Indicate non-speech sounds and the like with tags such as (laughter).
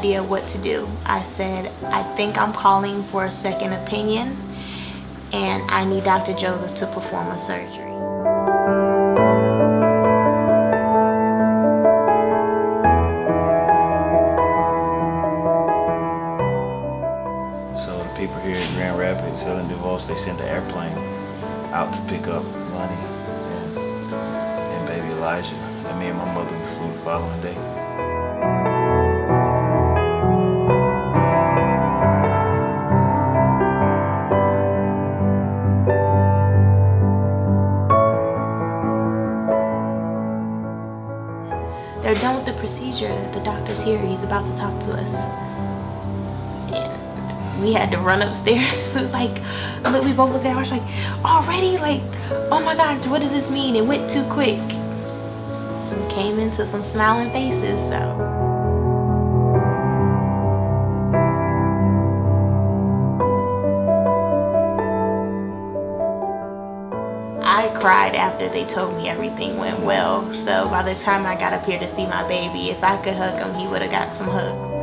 to do. I said, I think I'm calling for a second opinion and I need Dr. Joseph to perform a surgery. So the people here in Grand Rapids, Helen DeVos, they sent the airplane out to pick up Lonnie and, and baby Elijah. And me and my mother, flew the following day. They're done with the procedure. The doctor's here. He's about to talk to us. And we had to run upstairs. (laughs) it was like, look, we both looked at ours like, already? Like, oh my gosh, what does this mean? It went too quick. We came into some smiling faces, so. I cried after they told me everything went well. So by the time I got up here to see my baby, if I could hug him, he would have got some hugs.